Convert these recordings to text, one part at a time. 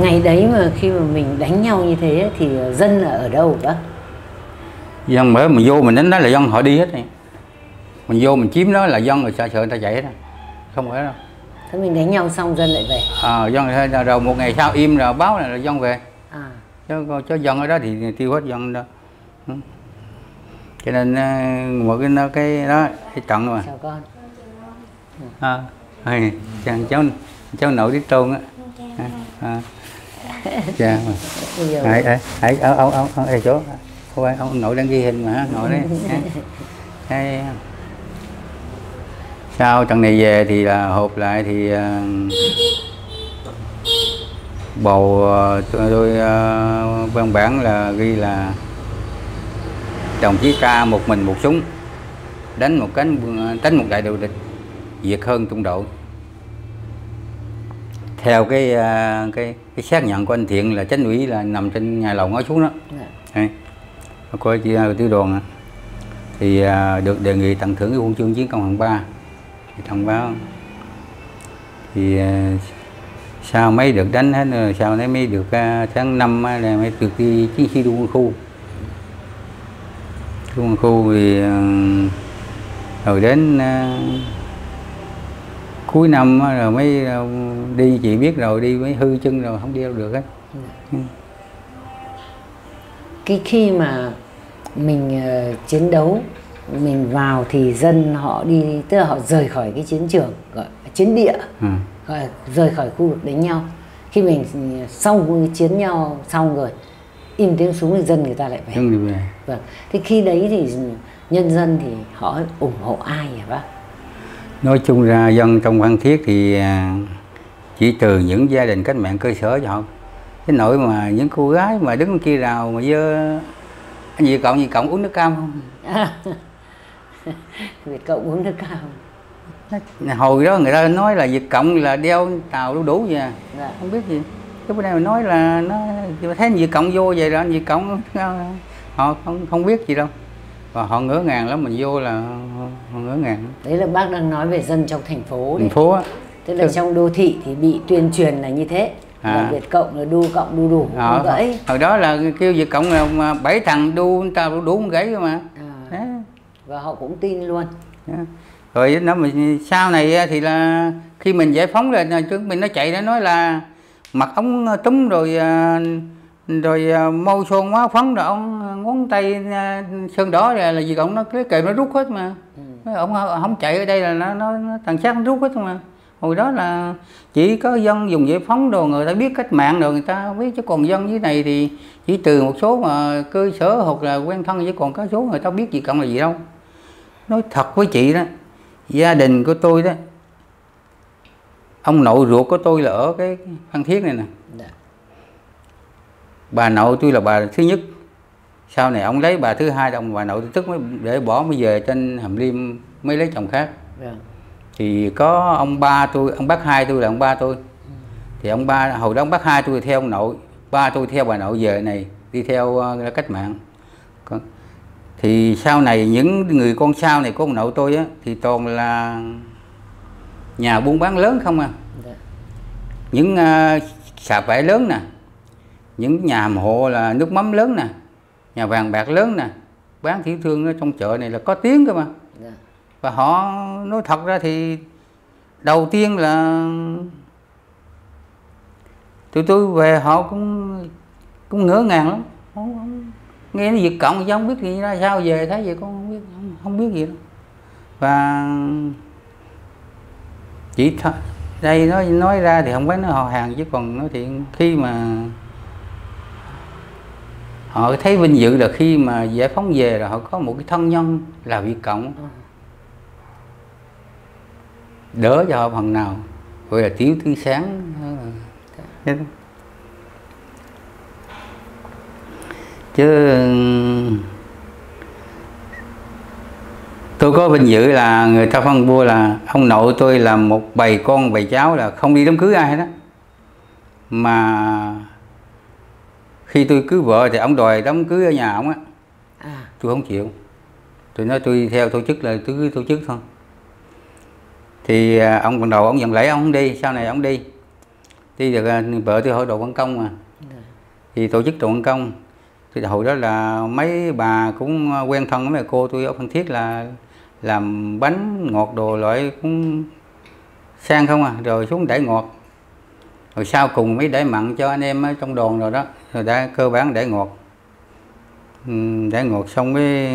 ngày đấy mà khi mà mình đánh nhau như thế thì dân là ở đâu bác? Dân mới mình vô mình đánh đó là dân họ đi hết này. Mình vô mình chiếm nó là dân rồi sợ sợ người ta chạy hết á. không phải đâu. Thế mình đánh nhau xong dân lại về. À, dân rồi, rồi một ngày sau im rồi báo là, là dân về. À. Chứ chứ dân ở đó thì tiêu hết dân đó Ừ. cho nên ờ, một cái nó cái đó cái trận mà. Chào con. À, cháu cháu nội đi trôn á. À. dạ hãy hãy ông ông ông ông chỗ? Phải ông nội đang ghi hình mà ngồi đấy. Ha. Cái- sau trận này về thì là họp lại thì ờ, bầu ờ, tôi, văn bản là ghi là đồng chí ca một mình một súng đánh một cánh đánh một đại đội địch diệt hơn trung đội. Theo cái ờ, cái cái xác nhận của anh thiện là chánh ủy là nằm trên nhà lầu ngói xuống đó. Dạ. Đây. Có chỉ tiểu đoàn thì à, được đề nghị tặng thưởng cái huân chương chiến công hạng ba. Thì thông báo. Thì à, sau mấy được đánh hết rồi sau đấy mới được à, tháng 5 là mới được đi chiến sĩ đua quân khu. Quân khu thì à, rồi đến à, cuối năm rồi mới à, đi chị biết rồi đi mới hư chân rồi không đi đâu được hết. Cái khi mà mình ờ, chiến đấu mình vào thì dân họ đi tức là họ rời khỏi cái chiến trường gọi chiến địa ừ. gọi rời khỏi khu vực đánh nhau. Khi mình xong cái chiến nhau xong rồi im tiếng súng thì dân người ta lại về. Vâng. Thế khi đấy thì nhân dân thì họ ủng hộ ai hả bác nói chung ra dân trong Phan Thiết thì à, chỉ trừ những gia đình cách mạng cơ sở cho họ. Cái nỗi mà những cô gái mà đứng kia rào mà dơ anh gì cộng gì cộng uống nước cam không? Việt Cộng uống nước cam. Hồi đó người ta nói là Việt Cộng là đeo tàu đủ đủ vậy à. dạ. không biết gì. Cái bữa nay mà nói là nó thấy Việt Cộng vô vậy rồi anh Việt Cộng họ không không biết gì đâu và họ ngỡ ngàng lắm mình vô là họ ngỡ ngàng đấy là bác đang nói về dân trong thành phố đấy. thành phố á. Tức là trong đô thị thì bị tuyên truyền là như thế. Là À. Việt Cộng là đu cộng đu đủ Ờ, không gãy. hồi đó là kêu Việt Cộng là bảy thằng đu tao đủ đủ gãy cơ mà. À, và họ cũng tin luôn. Đó. rồi nó mình sau này thì là khi mình giải phóng rồi là chúng mình nó chạy nó nói là mặc ống túm rồi à, rồi à, mâu son hóa phấn rồi ông ngón tay à, sơn đỏ là, là gì cộng nó cái kèm nó rút hết mà Ừ. ông không chạy ở đây là nó nó, nó thằng sát nó rút hết mà hồi đó là chỉ có dân dùng giải phóng đồ người ta biết cách mạng rồi người ta biết chứ còn dân dưới này thì chỉ trừ một số mà cơ sở hoặc là quen thân chứ còn có số người ta biết gì cộng là gì đâu nói thật với chị đó gia đình của tôi đó ông nội ruột của tôi là ở cái phan thiết này nè. Bà nội tôi là bà thứ nhất. Sau này ông lấy bà thứ hai ông bà nội tôi tức mới để bỏ mới về trên hầm liêm mới lấy chồng khác. Vâng. thì có ông ba tôi ông bác hai tôi là ông ba tôi. Thì ông ba hồi đó ông bác hai tôi theo ông nội ba tôi theo bà nội về này đi theo ờ, cách mạng. Còn- thì sau này những người con sau này của ông nội tôi á thì toàn là nhà buôn bán lớn không à. Dạ. những uh, sạp vải lớn nè những nhà hầm hộ là nước mắm lớn nè nhà vàng bạc lớn nè bán tiểu thương ở trong chợ này là có tiếng cơ mà. Dạ. và họ nói thật ra thì đầu tiên là tụi tôi về họ cũng cũng ngỡ ngàng lắm. Không, không, nghe nó Việt Cộng chứ không biết gì ra sao về thấy vậy con không biết không, không biết gì đâu. Và chỉ th- đây nói nói ra thì không phải nói họ hàng chứ còn nói thiện. Khi mà họ thấy vinh dự là khi mà giải phóng về rồi họ có một cái thân nhân là Việt Cộng. Đỡ cho họ phần nào gọi là tiểu thứ sáng. Thôi. chứ tôi có vinh dự là người ta phân bua là ông nội tôi là một bầy con bầy cháu là không đi đám cưới ai hết đó mà khi tôi cưới vợ thì ông đòi đám cưới ở nhà ông á. À. Tôi không chịu. Tôi nói tôi theo tổ chức là tôi cứ tổ chức thôi. Thì à, ông ban đầu ông nhận lễ ông không đi sau này ông đi. Đi được à, vợ tôi hỏi đồ văn công mà. Thì tổ chức đồ văn công. Thì hồi đó là mấy bà cũng quen thân với mấy cô tôi ở phan thiết là làm bánh ngọt đồ loại cũng sang không à rồi xuống đẩy ngọt rồi sau cùng mới để mặn cho anh em ở trong đoàn rồi đó. Rồi đã cơ bản để ngọt. Để ngọt xong cái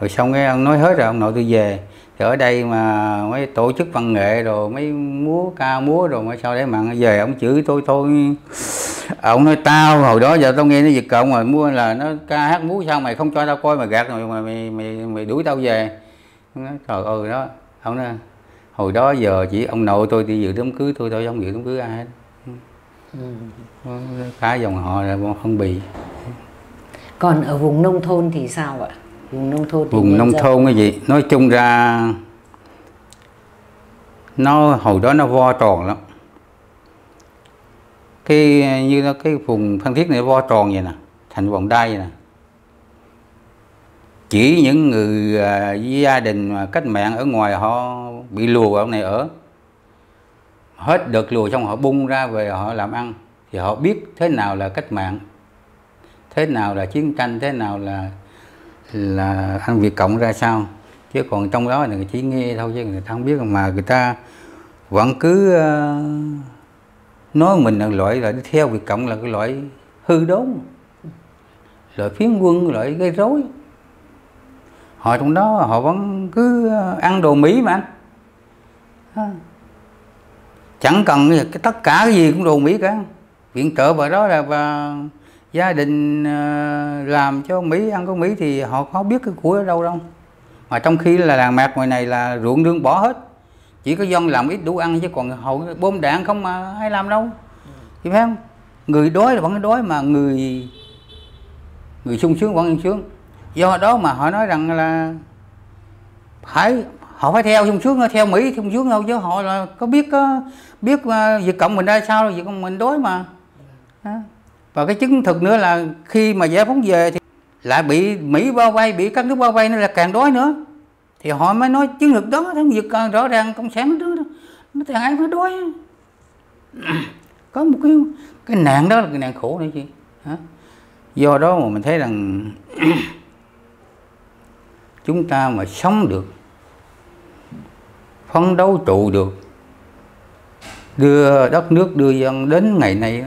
rồi xong cái ông nói hết rồi ông nội tôi về. Thì ở đây mà mấy tổ chức văn nghệ rồi mấy múa ca múa rồi mà sao để mặn về ông chửi tôi thôi ông nói tao hồi đó giờ tao nghe nó giật cộng rồi mua là nó ca hát múa sao mày không cho tao coi mà gạt rồi mà mày mày mày đuổi tao về. Nói, trời ơi đó. Ông nói hồi đó giờ chỉ ông nội tôi đi dự đám cưới tôi thôi không dự đám cưới ai hết. Ừ. cả dòng họ là không bị. Còn ở vùng nông thôn thì sao ạ? Vùng nông thôn vùng nông dân- thôn cái gì nói chung ra nó hồi đó nó vo tròn lắm. Cái như nó cái vùng phan thiết này vo tròn vậy nè thành vòng đai vậy nè chỉ những người à, gia đình mà cách mạng ở ngoài họ bị lùa ở này ở. Hết đợt lùa xong họ bung ra về họ làm ăn. Thì họ biết thế nào là cách mạng thế nào là chiến tranh thế nào là là ăn Việt Cộng ra sao. Chứ còn trong đó là chỉ nghe thôi chứ người ta không biết. Mà người ta vẫn cứ à, nói mình là loại là đi theo Việt Cộng là cái loại hư đốn loại phiến quân loại gây rối họ trong đó họ vẫn cứ ờ, ăn đồ Mỹ mà anh. Chẳng cần cái, tất cả cái gì cũng đồ Mỹ cả. Viện trợ vào đó là và gia đình ờ, làm cho Mỹ ăn có Mỹ thì họ không biết cái của ở đâu đâu. Mà trong khi là làng mạc ngoài này là ruộng nương bỏ hết. Chỉ có dân làm ít đủ ăn chứ còn hậu bom đạn không mà ai làm đâu. Thì phải không? Người đói là vẫn đói mà người người sung sướng vẫn sung sướng do đó mà họ nói rằng là phải, họ phải theo sung sướng, theo Mỹ, sung sướng đâu chứ họ là có biết có biết ờ, Việt Cộng mình ra sao, Việt Cộng mình đói mà. Đó. và cái chứng thực nữa là khi mà giải phóng về thì lại bị Mỹ bao vây, bị các nước bao vây nên là càng đói nữa. Thì họ mới nói chiến lược đó, thằng Việt ờ, rõ ràng cộng sản nó nó thằng ai nó đói. Có một cái cái nạn đó là cái nạn khổ nữa chị hả do đó mà mình thấy rằng chúng ta mà sống được, phấn đấu trụ được, đưa đất nước, đưa dân đến ngày nay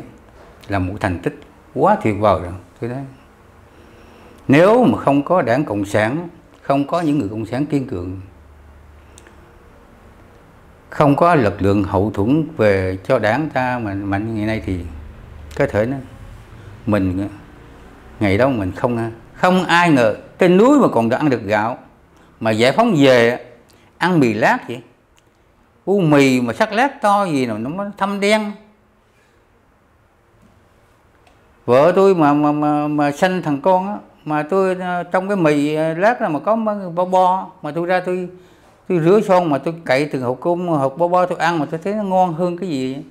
là một thành tích quá tuyệt vời rồi tôi nói nếu mà không có đảng cộng sản, không có những người cộng sản kiên cường, không có lực lượng hậu thuẫn về cho đảng ta mà mạnh ngày nay thì có thể nó mình ngày đó mình không không ai ngờ trên núi mà còn được ăn được gạo mà giải phóng về ăn mì lát vậy u mì mà sắc lát to gì nào nó thâm đen vợ tôi mà mà mà, mà sanh thằng con á mà tôi à, trong cái mì à, lát là mà có bo bo mà tôi ra tôi tôi rửa xong mà tôi cậy từng hộp cơm hộp bo bo tôi ăn mà tôi thấy nó ngon hơn cái gì vậy.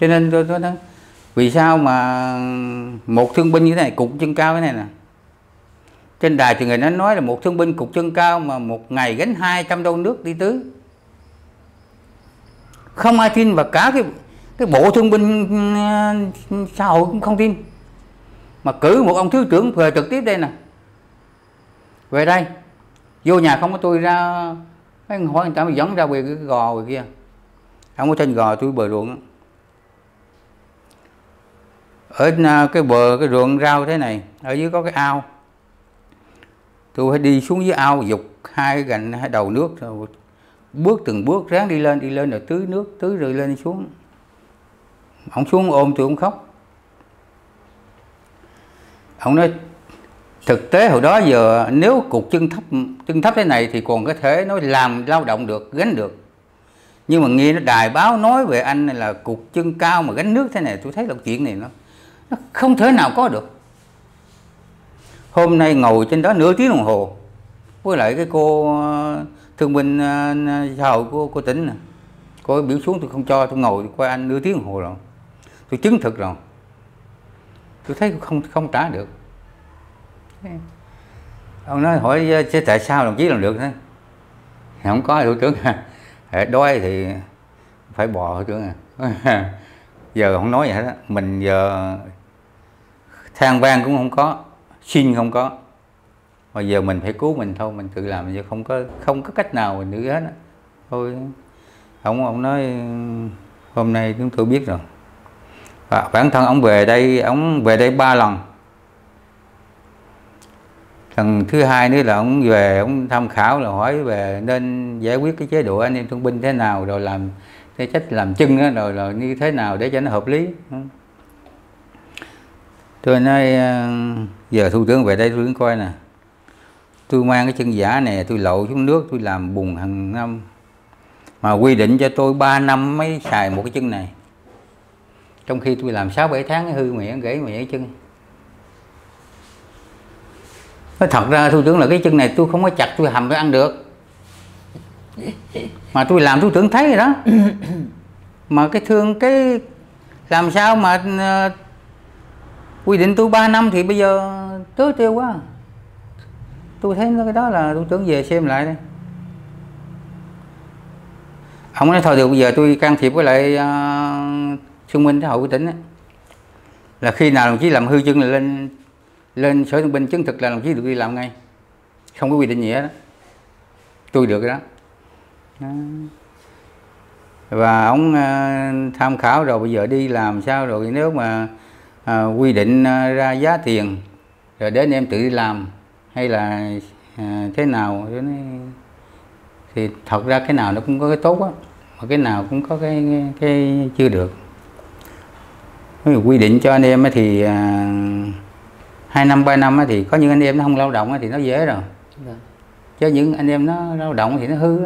Cho nên tôi tôi nói vì sao mà một thương binh như thế này cục chân cao thế này nè? Trên đài thì người nó nói là một thương binh cục chân cao mà một ngày gánh 200 đô nước đi tứ. Không ai tin và cả cái cái bộ thương binh ừ, xã hội cũng không tin. Mà cử một ông thứ trưởng về trực tiếp đây nè. Về đây, vô nhà không có tôi ra, mấy hỏi người ta mới dẫn ra về cái gò về kia. Không có trên gò tôi bờ ruộng ở à, cái bờ, cái ruộng rau thế này, ở dưới có cái ao. Tôi phải đi xuống dưới ao, dục hai gành, hai đầu nước, rồi bước từng bước, ráng đi lên đi lên rồi tưới nước, tưới rồi lên xuống. Ông xuống ôm tôi, ông khóc. Ông nói, thực tế hồi đó giờ, nếu cục chân thấp chân thấp thế này thì còn có thể nói làm, lao động được, gánh được. Nhưng mà nghe nó đài báo nói về anh này là cục chân cao mà gánh nước thế này, tôi thấy là chuyện này nó nó không thể nào có được. Hôm nay ngồi trên đó nửa tiếng đồng hồ với lại cái cô ờ, thương binh ờ, xã hội của, của tỉnh nè cô ấy biểu xuống tôi không cho tôi ngồi coi anh nửa tiếng đồng hồ rồi. Tôi chứng thực rồi. Tôi thấy không không trả được. Ông nói hỏi chứ tại sao đồng chí làm được thế? Không có thủ trưởng Hệ đói thì phải bò hết trơn à. Giờ không nói gì hết á. Mình giờ than vang cũng không có xin không có. Mà giờ mình phải cứu mình thôi mình tự làm giờ không có không có cách nào mình nữa hết á. Thôi ông ông nói hôm nay chúng tôi biết rồi. Và bản thân ông về đây ông về đây ba lần. Lần thứ hai nữa là ông về ông tham khảo là hỏi về nên giải quyết cái chế độ anh em thương binh thế nào rồi làm cái trách làm chân đó, rồi là như thế nào để cho nó hợp lý tôi nói ờ, giờ thủ tướng về đây tôi coi nè. Tôi mang cái chân giả này tôi lậu xuống nước tôi làm bùn hàng năm. Mà quy định cho tôi 3 năm mới xài một cái chân này. Trong khi tôi làm 6 7 tháng hư mẹ gãy mẹ chân. Nói thật ra thủ tướng là cái chân này tôi không có chặt tôi hầm tôi ăn được. Mà tôi làm tôi tưởng thấy rồi đó. Mà cái thương cái làm sao mà uh, quy định tôi 3 năm thì bây giờ tớ tiêu quá. Tôi thấy cái đó là tôi tưởng về xem lại đây. Ông nói thôi được bây giờ tôi can thiệp với lại à, uh, xung minh hội của tỉnh ấy. là khi nào đồng chí làm hư chân là lên lên sở thương binh chứng thực là đồng chí được đi làm ngay. Không có quy định gì hết đó tôi được cái đó, đó. và ông uh, tham khảo rồi bây giờ đi làm sao rồi nếu mà uh, quy định uh, ra giá tiền rồi đến em tự đi làm hay là uh, thế nào thì thật ra cái nào nó cũng có cái tốt á mà cái nào cũng có cái cái, cái chưa được. Quy định cho anh em thì à, hai năm ba năm thì có những anh em nó không lao động thì nó dễ rồi. Dạ. chứ những anh em nó lao động thì nó hư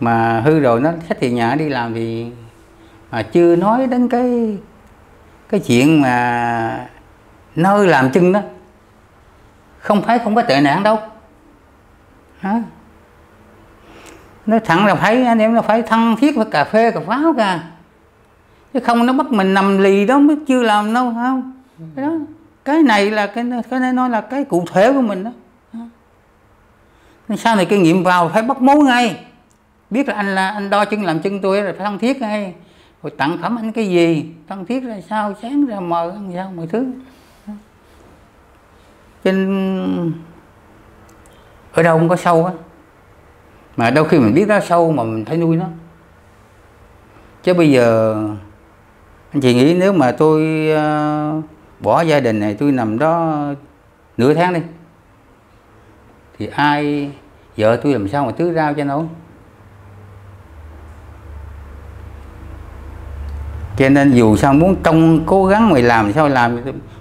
mà hư rồi nó sách tiền nhà đi làm thì mà chưa nói đến cái cái chuyện mà nơi làm chân đó, không phải không có tệ nạn đâu. Đó. nó thẳng là phải, anh em nó phải thân thiết với cà phê, cà pháo cả chứ không, nó bắt mình nằm lì đó, mới chưa làm đâu không? Cái đó, cái này là cái cái này nói là cái cụ thể của mình đó. Nên sau này kinh nghiệm vào phải bắt mối ngay. Biết là anh là, anh đo chân làm chân tôi là phải thân thiết ngay rồi tặng phẩm anh cái gì? Thân thiết ra sao? Sáng ra mờ ăn sao mọi thứ? Trên ở đâu không có sâu á. Mà đôi khi mình biết nó sâu mà mình phải nuôi nó. Chứ bây giờ anh chị nghĩ nếu mà tôi uh, bỏ gia đình này tôi nằm đó nửa tháng đi thì ai vợ tôi làm sao mà tưới rau cho nó? Cho nên dù sao muốn trong cố gắng mày làm sao làm?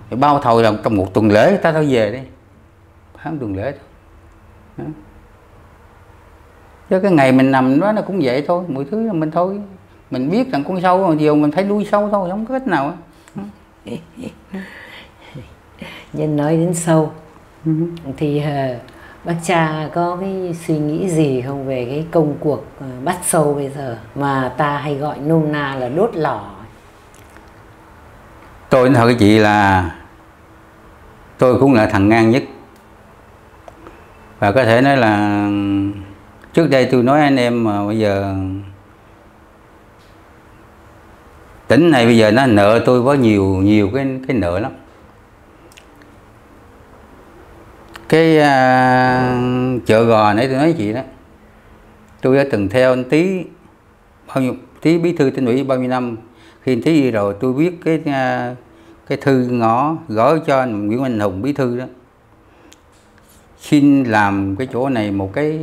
Mày bao thầu là trong một tuần lễ ta thôi về đi. Tháng tuần lễ thôi. Chứ cái ngày mình nằm đó nó cũng vậy thôi mọi thứ là mình thôi. Mình biết rằng con sâu mà chiều mình phải nuôi sâu thôi không có cách nào nhân nói đến sâu ừ. thì uh, bác cha có cái suy nghĩ gì không về cái công cuộc uh, bắt sâu bây giờ mà ta hay gọi nôm na là đốt lò tôi nói thật cái chị là tôi cũng là thằng ngang nhất. Và có thể nói là trước đây tôi nói anh em mà bây giờ tỉnh này bây giờ nó nợ tôi có nhiều nhiều cái cái nợ lắm. Cái à, chợ gò nãy tôi nói chị đó tôi đã từng theo anh tí bao nhiêu tí bí thư tỉnh ủy bao nhiêu năm khi thấy gì rồi tôi biết cái à, cái thư ngõ gửi cho anh Nguyễn Anh Hùng bí thư đó. Xin làm cái chỗ này một cái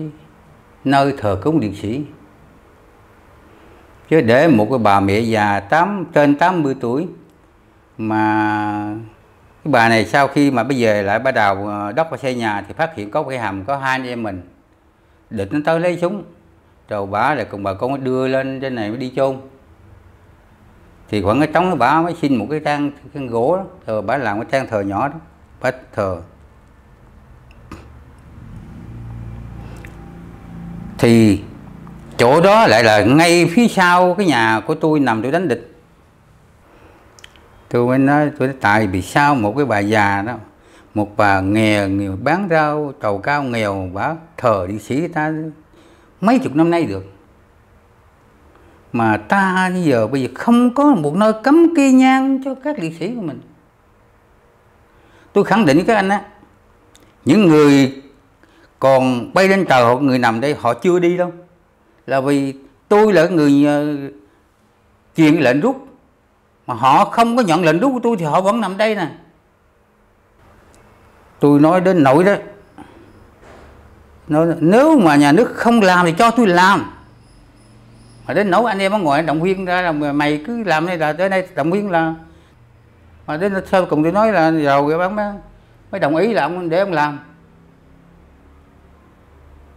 nơi thờ cúng liệt sĩ. Chứ để một cái bà mẹ già tám trên 80 tuổi mà cái bà này sau khi mà bây giờ lại bắt đầu à, ờ, đốc và xây nhà thì phát hiện có cái hầm có hai anh em mình. Định nó tới lấy súng. Rồi bà lại cùng bà con đưa lên trên này mới đi chôn thì khoảng cái trống bà mới xin một cái trang, cái gỗ đó. Rồi bà làm cái trang thờ nhỏ đó. Bà thờ. Thì chỗ đó lại là ngay phía sau cái nhà của tôi nằm tôi đánh địch. Tôi mới nói, tôi nói, tại vì sao một cái bà già đó, một bà nghèo người bán rau, trầu cao nghèo, bà thờ đi sĩ ta mấy chục năm nay được? Mà ta bây giờ bây giờ không có một nơi cấm kê nhang cho các liệt sĩ của mình. Tôi khẳng định với các anh á những người còn bay lên trời hoặc người nằm đây họ chưa đi đâu. Là vì tôi là người uh, truyền lệnh rút. Mà họ không có nhận lệnh rút của tôi thì họ vẫn nằm đây nè. Tôi nói đến nỗi đó nói, nếu mà nhà nước không làm thì cho tôi làm mà đến nỗi anh em ở ngoài động viên ra là mày cứ làm đây là tới đây động viên là mà đến sau cùng tôi nói là rồi bán mới, mới đồng ý là ông để ông làm.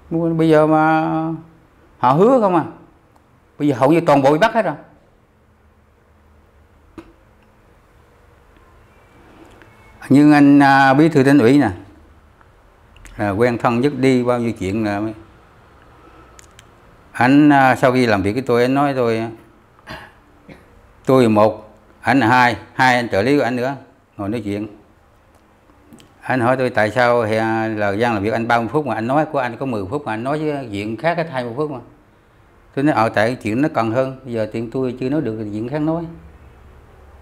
Bây giờ mà họ hứa không à? Bây giờ hầu như toàn bộ bị bắt hết rồi. Nhưng anh à, bí thư tỉnh ủy nè. À, quen thân nhất đi bao nhiêu chuyện là anh à, sau khi làm việc với tôi anh nói tôi tôi một anh là hai hai anh trợ lý của anh nữa, ngồi nói chuyện. Anh hỏi tôi, tại sao thì là gian làm việc anh 30 phút mà anh nói của anh có 10 phút mà anh nói với diện khác hết 20 phút mà? Tôi nói ờ tại chuyện nó cần hơn giờ tiện tôi chưa nói được diện khác nói.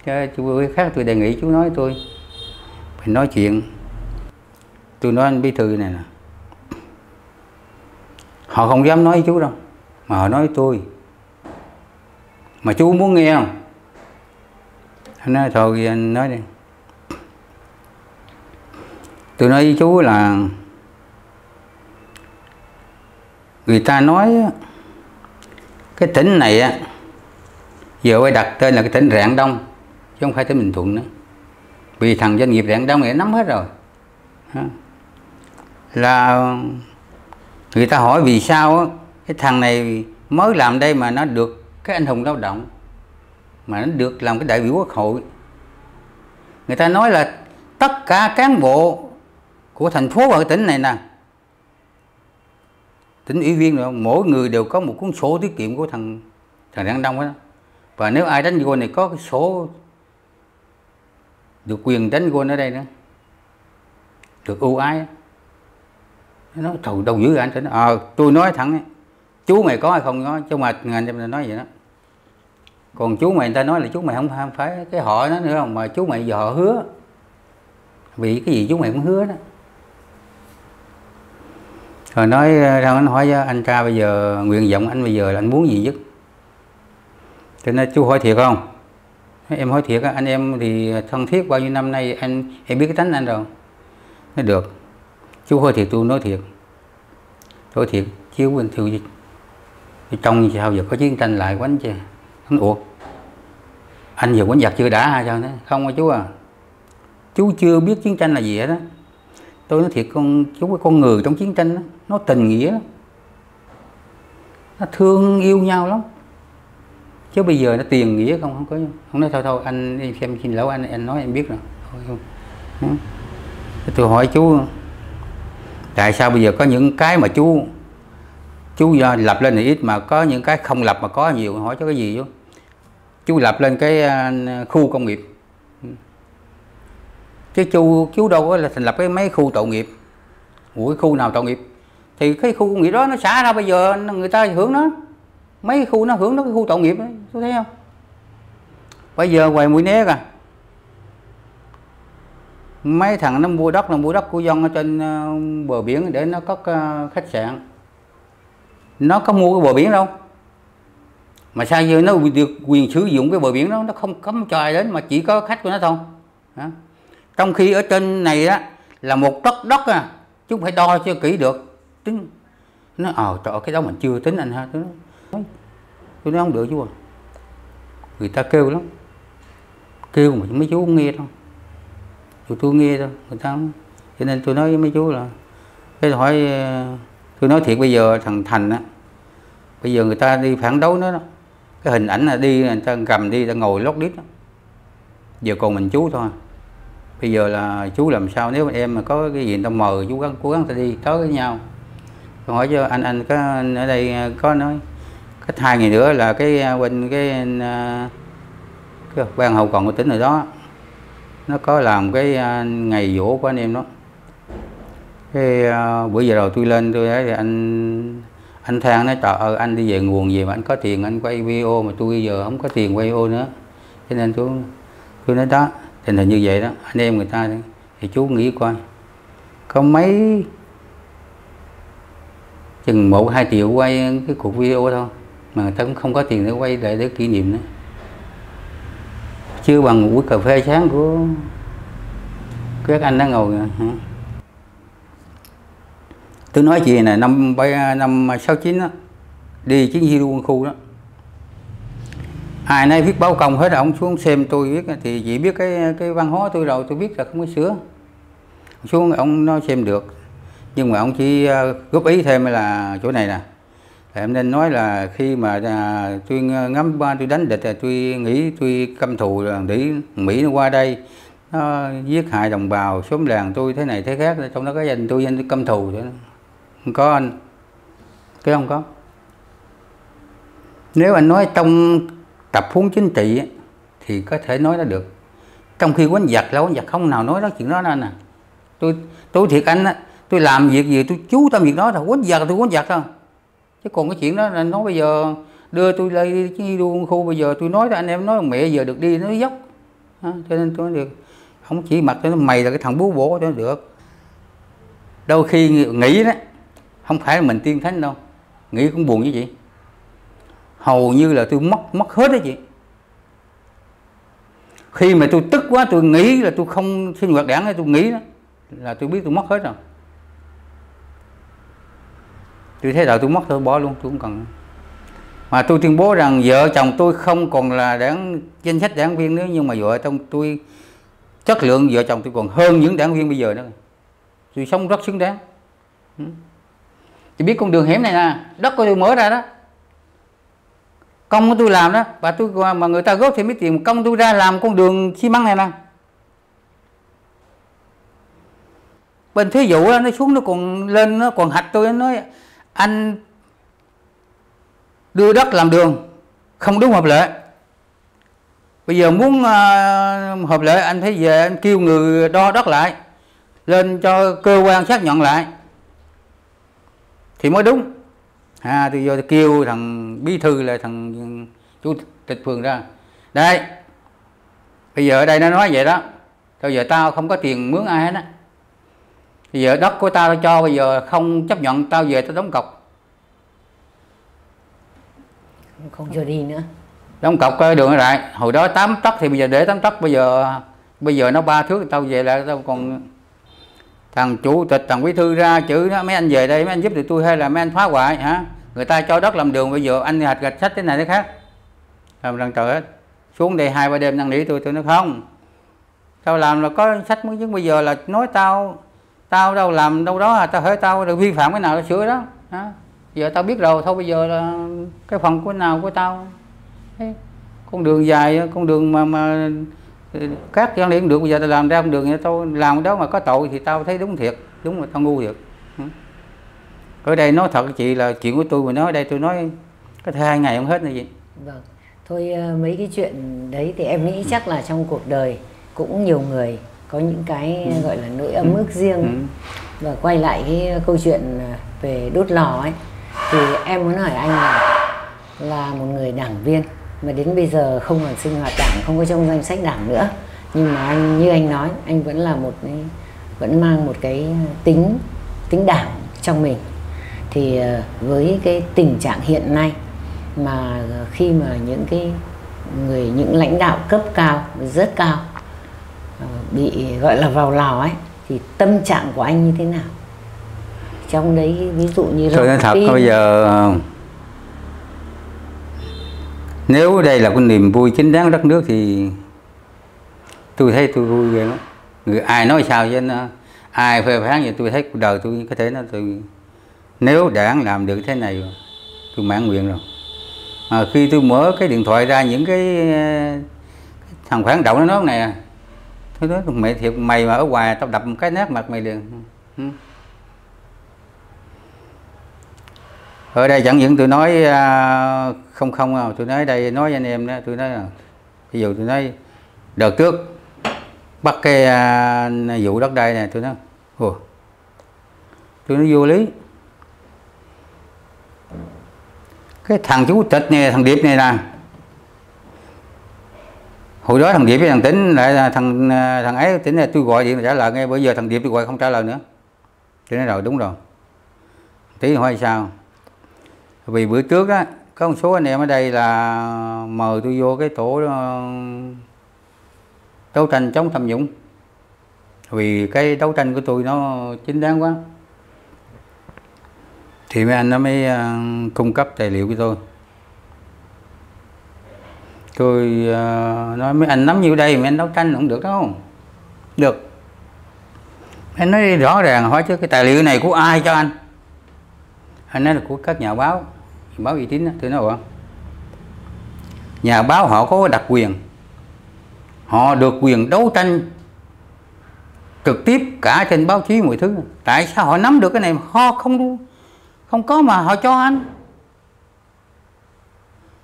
Cái chú khác tôi đề nghị chú nói tôi phải nói chuyện. Tôi nói, anh bí thư này nè, họ không dám nói với chú đâu mà họ nói tôi. Mà chú muốn nghe không? Anh nói, thôi anh nói đi. Tôi nói với chú là người ta nói cái tỉnh này á, giờ phải đặt tên là cái tỉnh Rạng Đông, chứ không phải tỉnh Bình Thuận nữa. Vì thằng doanh nghiệp Rạng Đông này nắm hết rồi. Là người ta hỏi vì sao á cái thằng này mới làm đây mà nó được cái anh hùng lao động mà nó được làm cái đại biểu quốc hội. Người ta nói là tất cả cán bộ của thành phố và tỉnh này nè tỉnh ủy viên rồi mỗi người đều có một cuốn sổ tiết kiệm của thằng thằng Đăng Đông đó và nếu ai đánh gôn này có cái sổ được quyền đánh gôn ở đây nữa được ưu ái nó thầu đâu dữ anh? Tỉnh ờ à, tôi nói thẳng chú mày có hay không có? Chứ mà anh em nói vậy đó. Còn chú mày người ta nói là chú mày không, không phải cái họ nó nữa không mà chú mày giờ họ hứa. Vì cái gì chú mày cũng hứa đó. Rồi nói ra anh hỏi anh cha bây giờ nguyện vọng anh bây giờ là anh muốn gì nhất? Cho nên chú hỏi thiệt không? Em hỏi thiệt anh em thì thân thiết bao nhiêu năm nay anh em biết cái tánh anh rồi. Nói được. Chú hỏi thiệt tôi nói thiệt. Tôi thiệt chiếu bình thường thì trong sao giờ có chiến tranh lại quánh chưa? Anh ủa? Anh giờ quánh giặc chưa đã hay sao thế? Không chú à? Chú chưa biết chiến tranh là gì hết đó tôi nói thiệt con chú với con người trong chiến tranh đó, nó tình nghĩa. Nó thương yêu nhau lắm. Chứ bây giờ nó tiền nghĩa không không có không nói thôi thôi anh đi xem xin lỗi anh anh nói em biết rồi. Thôi không tôi hỏi chú tại sao bây giờ có những cái mà chú chú lập lên thì ít mà có những cái không lập mà có nhiều hỏi cho cái gì chú chú lập lên cái à, khu công nghiệp. Chứ chú chú đâu có là thành lập cái mấy khu tội nghiệp. Mỗi khu nào tội nghiệp? Thì cái khu công nghiệp đó nó xả ra bây giờ người ta hưởng nó. Mấy khu nó hưởng nó cái khu tội nghiệp đó, tôi thấy không? Bây giờ ngoài mũi né kìa. Mấy thằng nó mua đất là mua đất của dân ở trên à, bờ biển để nó có à, khách sạn nó có mua cái bờ biển đâu. Mà sao giờ nó được quyền sử dụng cái bờ biển đó nó không cấm cho ai đến mà chỉ có khách của nó thôi. Đó. trong khi ở trên này á là một đất đất à chúng phải đo cho kỹ được. Tính nó ờ trời cái đó mình chưa tính anh ha tôi nói, tôi nói không được chú à người ta kêu lắm. Kêu mà mấy chú không nghe đâu. Tụi tôi nghe đâu người ta không. Cho nên tôi nói với mấy chú là cái hỏi ờ, tôi nói thiệt bây giờ thằng thành á bây giờ người ta đi phản đấu nó đó. cái hình ảnh là đi người ta cầm đi ta ngồi lót đít giờ còn mình chú thôi. Bây giờ là chú làm sao nếu em mà có cái gì người ta mời chú gắng cố gắng ta đi tới với nhau. Tôi hỏi cho anh anh có ở đây à, có nói cách hai ngày nữa là cái à, bên cái, à, cái ban hậu còn của tỉnh rồi đó. Nó có làm cái ngày dỗ của anh em đó cái uh, ờ, bữa giờ đầu tôi lên tôi thấy thì anh anh Thang nói trời ơi anh đi về nguồn gì mà anh có tiền anh quay video mà tôi bây giờ không có tiền quay video nữa. Cho nên tôi tôi nói đó tình hình như vậy đó anh em người ta thì chú nghĩ coi. Có mấy chừng một hai triệu quay cái cuộc video thôi mà người ta cũng không có tiền để quay lại để kỷ niệm nữa. Chưa bằng buổi cà phê sáng của các anh đang ngồi hả? Tôi nói chị này năm năm sáu chín đó đi chiến di quân khu đó. Ai nay viết báo công hết ông xuống xem tôi viết thì chỉ biết cái cái văn hóa tôi rồi tôi biết là không có sửa. Xuống ông nó xem được. Nhưng mà ông chỉ ờ, góp ý thêm là chỗ này nè. Em nên nói là khi mà à, tôi ngắm ba tôi đánh địch là tôi nghĩ tôi căm thù để mỹ nó qua đây nó giết hại đồng bào xóm làng tôi thế này thế khác trong đó có danh tôi danh tôi căm thù nữa có anh. Cái không có. Nếu anh nói trong tập huấn chính trị thì có thể nói ra được. Trong khi quánh giặc là quánh giặc không nào nói đó chuyện đó nên nè. Tôi tôi thiệt anh á tôi làm việc gì tôi chú tâm việc đó là quánh giặc tôi quánh giặc thôi. Chứ còn cái chuyện đó là nói bây giờ đưa tôi lên cái đu khu bây giờ tôi nói cho anh em nói mẹ giờ được đi nó dốc. À, cho nên tôi được. Không chỉ mặt cho nó mày là cái thằng bố bố cho nó được. Đôi khi nghĩ đó không phải là mình tiên thánh đâu. Nghĩ cũng buồn như chị. Hầu như là tôi mất mất hết đó chị. Khi mà tôi tức quá, tôi nghĩ là tôi không sinh hoạt đảng tôi nghĩ đó, là tôi biết tôi mất hết rồi. Tôi thấy là tôi mất tôi bỏ luôn, tôi không cần. Mà tôi tuyên bố rằng vợ chồng tôi không còn là đảng, danh sách đảng viên nữa, nhưng mà vợ chồng tôi, chất lượng vợ chồng tôi còn hơn những đảng viên bây giờ nữa. Tôi sống rất xứng đáng chị biết con đường hẻm này nè. Đất của tôi mở ra đó. Công của tôi làm đó và tôi mà người ta góp thì mới tiền công tôi ra làm con đường xi măng này nè. Bên thí dụ nó xuống nó còn lên nó còn hạch tôi nó nói anh đưa đất làm đường không đúng hợp lệ. Bây giờ muốn uh, hợp lệ anh phải về anh kêu người đo đất lại lên cho cơ quan xác nhận lại thì mới đúng. À thì giờ kêu thằng bí thư là thằng chủ tịch phường ra. Đây bây giờ ở đây nó nói vậy đó. Bây giờ tao không có tiền mướn ai hết á. Bây giờ đất của tao cho bây giờ không chấp nhận tao về tao đóng cọc. Không cho đi nữa. Đóng cọc cái đường lại. Hồi đó 8 tấc thì bây giờ để 8 tấc bây giờ bây giờ nó ba thước tao về lại tao còn thằng chủ tịch thằng bí thư ra chữ đó mấy anh về đây mấy anh giúp tụi tôi hay là mấy anh phá hoại hả? Người ta cho đất làm đường bây giờ anh hạch gạch sách thế này thế khác. Làm lần trời hết. Xuống đây hai ba đêm năn nỉ tôi tôi nói không. Tao làm là có sách mới chứ bây giờ là nói tao tao đâu làm đâu đó à tao hỏi tao được vi phạm cái nào tao sửa đó hả? Giờ tao biết rồi thôi bây giờ là cái phần của nào của tao. Thế, con đường dài con đường mà mà các dân liền được bây giờ tao làm ra con đường tao làm cái đó mà có tội thì tao thấy đúng thiệt đúng là tao ngu thiệt. Ở đây nói thật chị là chuyện của tôi mà nói ở đây tôi nói có thể hai ngày không hết nữa gì vâng. Thôi ờ, mấy cái chuyện đấy thì em nghĩ chắc là trong cuộc đời cũng nhiều người có những cái ừ. gọi là nỗi ấm ức riêng. Ừ. và quay lại cái câu chuyện ờ, về đốt lò ấy thì em muốn hỏi anh là là một người đảng viên mà đến bây giờ không còn sinh hoạt đảng không có trong danh sách đảng nữa. Nhưng mà anh như anh nói anh vẫn là một cái vẫn mang một cái tính tính đảng trong mình. Thì ờ, với cái tình trạng hiện nay mà khi mà những cái người những lãnh đạo cấp cao rất cao ờ, bị gọi là vào lò ấy thì tâm trạng của anh như thế nào? Trong đấy ví dụ như thật bây giờ nếu đây là cái niềm vui chính đáng đất nước thì tôi thấy tôi vui ghê lắm. Người ai nói sao chứ nó, ai phê phán vậy tôi thấy cuộc đời tôi có thể nó tôi nếu đảng làm được thế này tôi mãn nguyện rồi. Mà khi tôi mở cái điện thoại ra những cái thằng phản động nó nói này à, tôi nói, mẹ thiệt, mày mà ở ngoài tao đập một cái nát mặt mày liền. Ở đây chẳng những tôi nói à, không không nào tôi nói đây nói với anh em đó tôi nói là ví dụ tôi nói đợt trước bắt cái à, vụ đất đai này tôi nói ồ tôi nói vô lý. Cái thằng chủ tịch này, thằng điệp này nè, hồi đó thằng điệp với thằng tính, lại là thằng à, thằng ấy, tính là tôi gọi điện trả lời ngay bây giờ thằng điệp tôi gọi không trả lời nữa. Tôi nói rồi đúng rồi. Tí hỏi sao? Vì bữa trước á, có một số anh em ở đây là mời tôi vô cái tổ ờ, đấu tranh chống tham nhũng. Vì cái đấu tranh của tôi nó chính đáng quá. Thì mấy anh nó mới ờ, cung cấp tài liệu cho tôi. Tôi ờ, nói mấy anh nắm nhiêu đây mấy anh đấu tranh cũng được đâu. Được. Anh nói rõ ràng hỏi chứ, cái tài liệu này của ai cho anh? Anh nói là của các nhà báo báo uy tín tôi nói không nhà báo họ có đặc quyền. Họ được quyền đấu tranh trực tiếp cả trên báo chí mọi thứ. Tại sao họ nắm được cái này mà họ không không có mà họ cho anh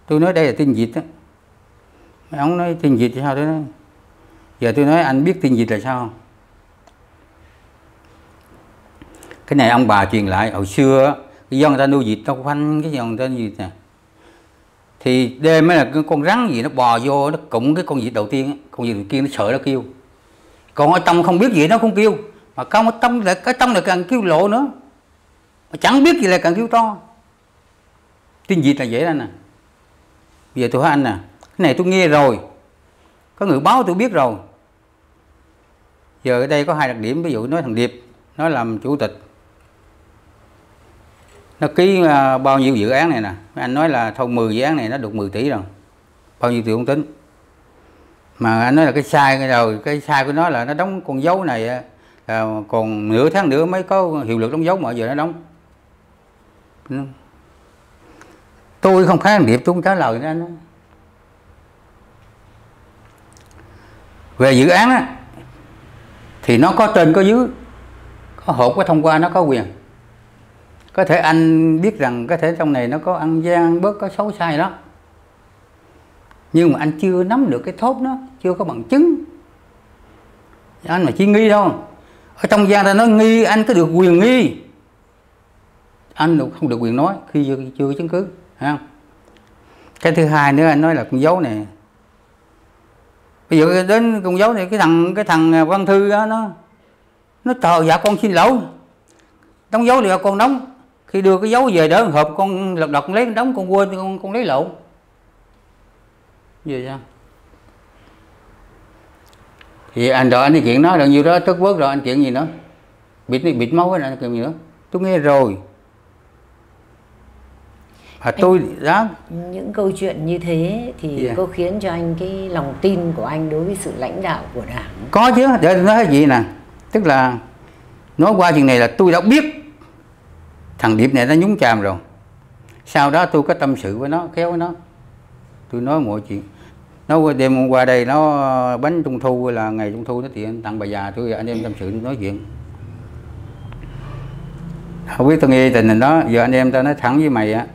tôi nói đây là tin vịt đó ông nói tin vịt thì sao tôi nói? Giờ tôi nói anh biết tin vịt là sao cái này ông bà truyền lại hồi xưa cái dân người ta nuôi vịt nó quanh cái dòng tên gì nè. Thì đêm mới là cái con rắn gì nó bò vô, nó cũng cái con vịt đầu tiên con vịt đầu tiên nó sợ nó kêu. Còn ở trong không biết gì nó không kêu, mà không ở trong lại cái trong là càng kêu lộ nữa. Mà chẳng biết gì là càng kêu to. Tin vịt là dễ anh nè. Bây giờ tôi hỏi anh nè, cái này tôi nghe rồi, có người báo tôi biết rồi. Giờ ở đây có hai đặc điểm, ví dụ nói thằng điệp nó làm chủ tịch nó ký à, bao nhiêu dự án này nè. Anh nói là thôi 10 dự án này nó được 10 tỷ rồi bao nhiêu tiền không tính. Mà anh nói là cái sai cái rồi cái sai của nó là nó đóng con dấu này à, à, còn nửa tháng nữa mới có hiệu lực đóng dấu mà giờ nó đóng. Tôi không kháng nghiệp tôi không trả lời với anh về dự án á thì nó có trên có dưới có hộp có thông qua nó có quyền có thể anh biết rằng có thể trong này nó có ăn gian bớt có xấu sai đó. Nhưng mà anh chưa nắm được cái thốt nó chưa có bằng chứng. Anh mà chỉ nghi thôi. Ở trong gian ta nói nghi anh có được quyền nghi. Anh không được quyền nói khi chưa, chưa có chứng cứ ha cái thứ hai nữa anh nói là con dấu này. Bây giờ đến con dấu này cái thằng cái thằng văn thư đó nó nó trời dạ con xin lỗi. Đóng dấu thì con đóng khi đưa cái dấu về đỡ hộp con lật đật lấy đóng con quên con con lấy lộn. Gì sao? Thì anh đợi anh đi chuyện nó là nhiêu đó tức vớt rồi anh chuyện gì nữa? Bịt bịt máu cái này chuyện gì nữa? Tôi nghe rồi. Và tôi đó những câu chuyện như thế thì yeah. Dạ. có khiến cho anh cái lòng tin của anh đối với sự lãnh đạo của đảng? Có chứ để nói cái gì nè. Tức là nói qua chuyện này là tôi đã biết thằng điệp này nó nhúng chàm rồi. Sau đó tôi có tâm sự với nó kéo với nó. Tôi nói mọi chuyện. Nó đêm hôm qua đây, nó bánh trung thu là ngày trung thu nó tiện. Tặng bà già tôi, anh em tâm sự, nói chuyện. Không biết tôi nghe tình hình đó, giờ anh em ta nói thẳng với mày á.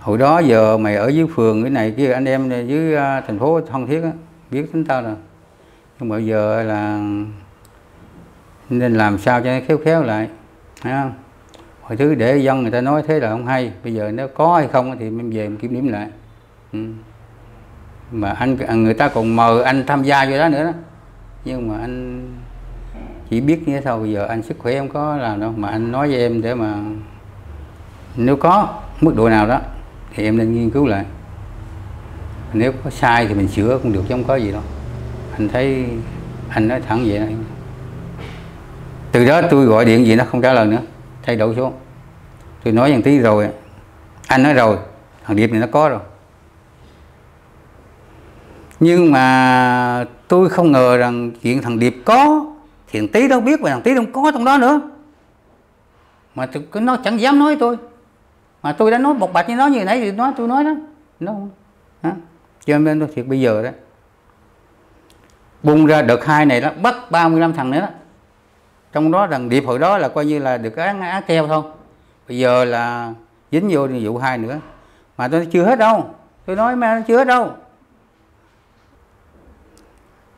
Hồi đó giờ mày ở dưới phường, cái này kia anh em dưới à, thành phố thân thiết á, biết tính tao rồi. Nhưng mà giờ là nên làm sao cho nó khéo khéo lại ha mọi thứ để dân người ta nói thế là không hay. Bây giờ nếu có hay không thì mình về mình kiểm điểm lại. Ừ. mà anh, người ta còn mời anh tham gia vô đó nữa đó. Nhưng mà anh chỉ biết như thế thôi. Bây giờ anh sức khỏe không có làm đâu. Mà anh nói với em để mà nếu có mức độ nào đó thì em nên nghiên cứu lại. Nếu có sai thì mình sửa cũng được chứ không có gì đâu. Anh thấy, anh nói thẳng vậy đó từ đó tôi gọi điện gì nó không trả lời nữa. Thay đổi số. Tôi nói một tí rồi anh nói rồi thằng điệp này nó có rồi. Nhưng mà tôi không ngờ rằng chuyện thằng điệp có thì thằng tí đâu biết mà thằng tí đâu có trong đó nữa. Mà tôi, nó chẳng dám nói tôi. Mà tôi đã nói bộc bạch như nó như nãy thì nó tôi nói đó. Nó không cho nên tôi thiệt bây giờ đó. Bung ra đợt hai này đó bắt 35 thằng nữa đó trong đó rằng điệp hồi đó là coi như là được án á keo thôi. Bây giờ là dính vô vụ hai nữa. Mà tôi chưa hết đâu. Tôi nói mà chưa hết đâu.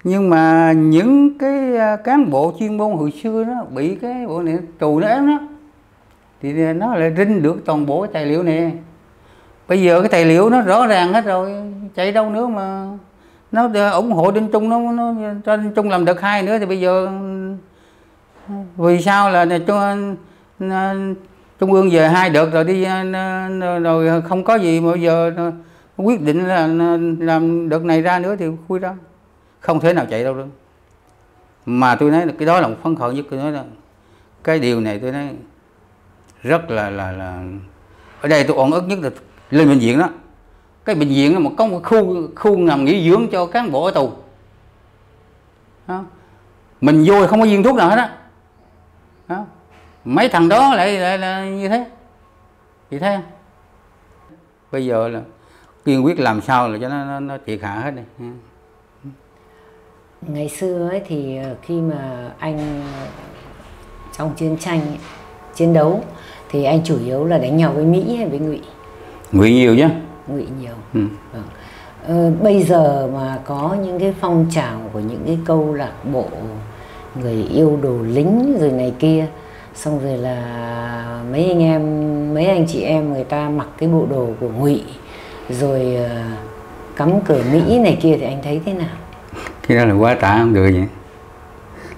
Nhưng mà những cái à, cán bộ chuyên môn hồi xưa nó bị cái bộ này trù nó ém đó thì nó lại rinh được toàn bộ cái tài liệu này. Bây giờ cái tài liệu nó rõ ràng hết rồi chạy đâu nữa mà. Nó à, ủng hộ đinh trung nó, nó cho đinh trung làm đợt hai nữa thì bây giờ vì sao là trung, ờ, trung ương về hai đợt rồi đi ờ, ờ, rồi không có gì mà bây giờ quyết định là làm đợt này ra nữa thì khui ra không thể nào chạy đâu được mà tôi nói là cái đó là một phấn khởi nhất tôi nói là cái điều này tôi nói rất là là là ở đây tôi oan ức nhất là lên bệnh viện đó cái bệnh viện là một có một khu khu nằm nghỉ dưỡng cho cán bộ ở tù đó. mình vô không có viên thuốc nào hết á đó mấy thằng đó lại lại là như thế. Chị thấy không bây giờ là kiên quyết làm sao là cho nó nó, nó triệt hạ hết đi. Ngày xưa ấy thì khi mà anh trong chiến tranh chiến đấu thì anh chủ yếu là đánh nhau với mỹ hay với ngụy? Ngụy nhiều chứ. Ngụy nhiều. Ừ. vâng. ờ, bây giờ mà có những cái phong trào của những cái câu lạc bộ người yêu đồ lính rồi này kia xong rồi là mấy anh em mấy anh chị em người ta mặc cái bộ đồ của ngụy rồi ờ, cắm cờ mỹ này kia thì anh thấy thế nào? Cái đó là quá tả không được vậy.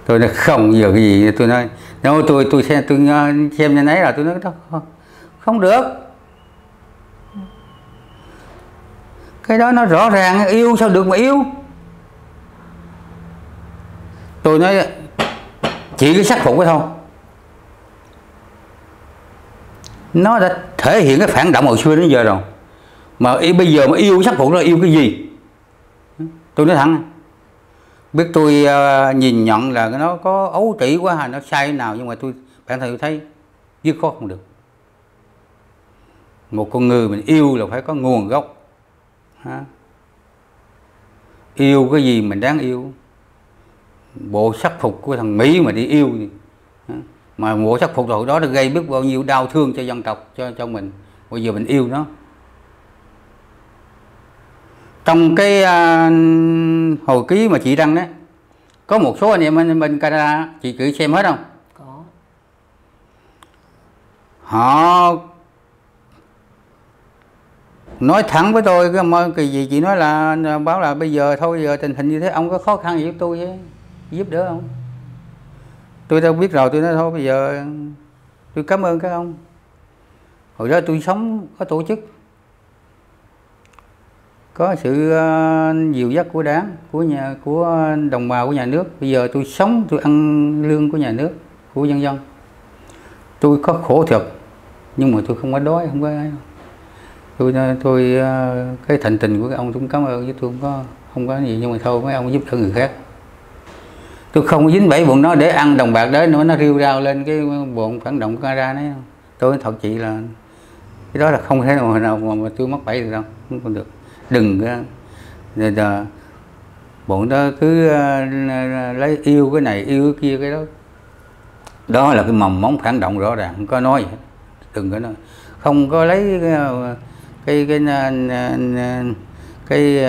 Tôi nói không giờ cái gì tôi nói nếu tôi tôi xem tôi xem như nấy là tôi nói không, không được. Cái đó nó rõ ràng yêu sao được mà yêu? Tôi nói chỉ cái sắc phục cái thôi. Nó đã thể hiện cái phản động hồi xưa đến giờ rồi. Mà bây giờ mà yêu sắc phụ nó yêu cái gì? Tôi nói thẳng. Biết tôi uh, nhìn nhận là nó có ấu trĩ quá hay nó sai thế nào nhưng mà tôi bản thân tôi thấy dứt khó không được. Một con người mình yêu là phải có nguồn gốc ha? yêu cái gì mình đáng yêu? Bộ sắc phục của thằng mỹ mà đi yêu thì mà bộ sắc phục rồi đó đã gây biết bao nhiêu đau thương cho dân tộc cho cho mình. Bây giờ mình yêu nó. Trong cái uh, hồi ký mà chị đăng đó có một số anh em bên, bên Canada chị cứ xem hết không? Có. Họ nói thẳng với tôi cái cái gì chị nói là báo là bây giờ thôi giờ tình hình như thế ông có khó khăn gì giúp tôi chứ giúp đỡ không tôi đã biết rồi tôi nói thôi bây giờ tôi cảm ơn các ông. Hồi đó tôi sống có tổ chức có sự uh, dìu dắt của đảng của nhà của đồng bào của nhà nước. Bây giờ tôi sống tôi ăn lương của nhà nước của nhân dân. Tôi có khổ thật nhưng mà tôi không có đói không có ai tôi ờ, tôi uh, cái thành tình của các ông tôi cũng cảm ơn chứ tôi không có không có gì nhưng mà thôi mấy ông giúp đỡ người khác tôi không dính bẫy bọn nó để ăn đồng bạc đấy nữa nó riêu rao lên cái bọn phản động ra đấy. Tôi thật chị là cái đó là không thể nào nào mà, mà tôi mắc bẫy được đâu không còn được. Đừng rồi, giờ bọn đó cứ ờ, lấy yêu cái này yêu cái kia cái đó. Đó là cái mầm móng phản động rõ ràng không có nói. Đừng có nói. Không có lấy ờ, cái cái ờ, cái cái, cái, cái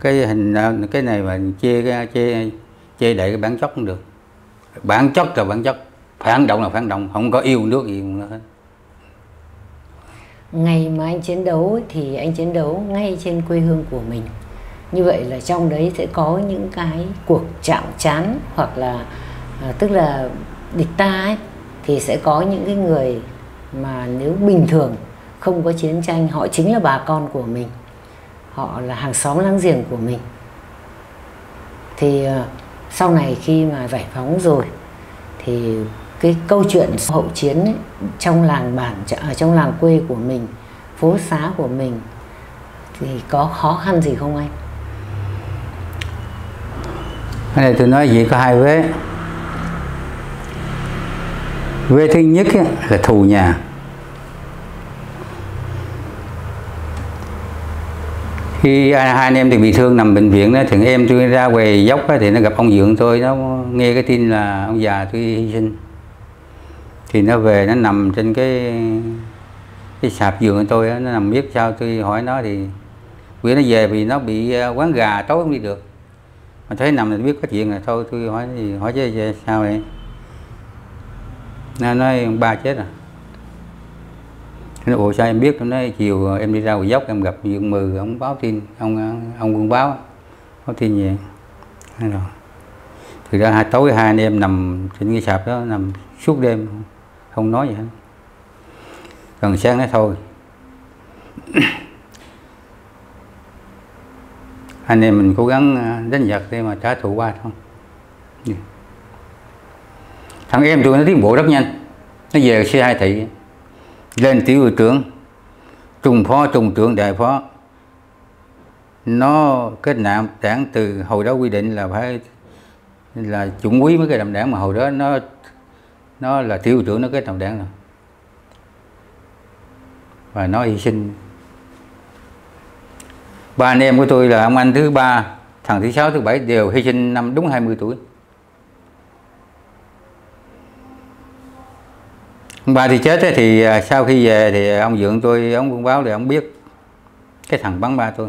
cái hình ờ, cái này mà chê chia chia đậy cái bản chất cũng được. Bản chất là bản chất phản động là phản động không có yêu nước gì nữa hết. Ngày mà anh chiến đấu thì anh chiến đấu ngay trên quê hương của mình. Như vậy là trong đấy sẽ có những cái cuộc chạm chán hoặc là à, tức là địch ta ấy thì sẽ có những cái người mà nếu bình thường không có chiến tranh họ chính là bà con của mình họ là hàng xóm láng giềng của mình. Thì ờ, sau này khi mà giải phóng rồi thì cái câu chuyện hậu chiến ấy, trong làng bản ở à, trong làng quê của mình phố xá của mình thì có khó khăn gì không anh? Cái này tôi nói gì có hai vế. Vế thứ nhất ấy, là thù nhà. Khi hai anh em thì bị thương nằm bệnh viện đó thì em tôi ra về dốc đó, thì nó gặp ông dưỡng tôi nó nghe cái tin là ông già tôi hy sinh. Thì nó về nó nằm trên cái cái sạp giường của tôi nó nằm biết sao tôi hỏi nó thì bữa nó về vì nó bị à, quán gà tối không đi được. Mà thấy nằm thì biết có chuyện rồi thôi tôi hỏi thì hỏi chứ sao vậy? Nó nói ba chết rồi nó ủa sao em biết? Nó nói chiều ờ, em đi ra ngoài dốc, em gặp dương mừ, ông báo tin, ông ờ, ông quân báo. Báo tin về. Rồi. Thì ra hai, tối hai anh em nằm trên cái sạp đó, nằm suốt đêm, không nói gì hết. Gần sáng nói thôi. Anh em mình cố gắng ờ, đánh giặc để mà trả thù qua thôi. Thằng em tôi nó tiến bộ rất nhanh. Nó về xe hai thị lên tiểu đội trưởng. Trung phó trung trưởng đại phó. Nó kết nạp đảng từ hồi đó quy định là phải là chủng quý mấy cái đồng đảng, mà hồi đó nó nó là tiểu trưởng nó kết nạp đảng rồi. Và nó hy sinh. Ba anh em của tôi là ông anh thứ ba, thằng thứ sáu, thứ bảy đều hy sinh năm, đúng 20 tuổi. Ông ba thì chết ấy, thì à, sau khi về thì ông dượng tôi ông cũng báo thì ông biết cái thằng bắn ba tôi.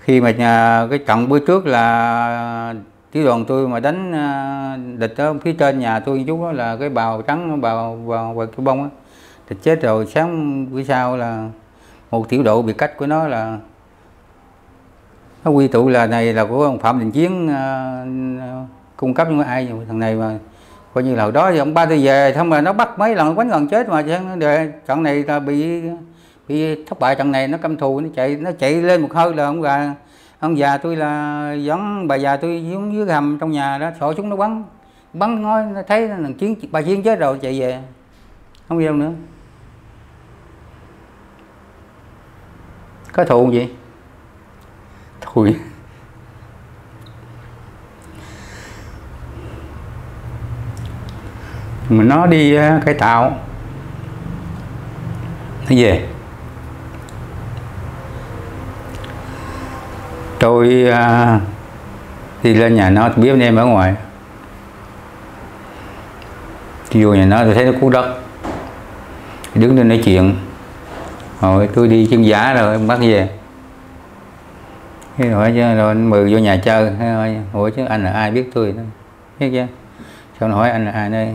Khi mà nhà, cái trận bữa trước là tiểu đoàn tôi mà đánh à, địch ở phía trên nhà tôi chú đó là cái bào trắng bào bào vào cái bông á thì chết rồi. Sáng bữa sau là một tiểu độ bị cách của nó là nó quy tụ là này là của ông phạm đình chiến uh, cung cấp cho ai thằng này mà coi như là hồi đó thì ông ba tôi về, xong rồi nó bắt mấy lần, quánh gần chết mà trận này là bị bị thất bại, trận này nó căm thù, nó chạy nó chạy lên một hơi là ông già ông già tôi là dẫn, bà già tôi xuống dưới hầm trong nhà đó sổ chúng nó bắn bắn ngói, nó thấy là chiến, bà chiến chết rồi, chạy về. Không yêu nữa. Có thù gì thù mà nó đi ờ, cải tạo. Nó về. Tôi à, đi lên nhà nó biết anh em ở ngoài. Tôi vô nhà nó tôi thấy nó cú đất. Đứng lên nói chuyện. Rồi tôi đi chân giả rồi bắt về. Cái hỏi chứ rồi anh mời vô nhà chơi. Hỏi, hỏi chứ anh là ai biết tôi? Biết chứ sau nó hỏi anh là ai đây?